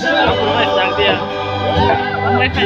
不会上吊，没看。